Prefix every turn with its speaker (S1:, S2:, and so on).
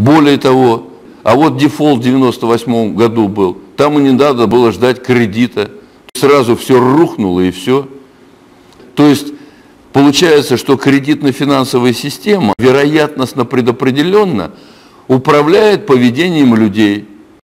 S1: Более того, а вот дефолт в 98 году был, там и не надо было ждать кредита. Сразу все рухнуло и все. То есть получается, что кредитно-финансовая система вероятностно предопределенно управляет поведением людей.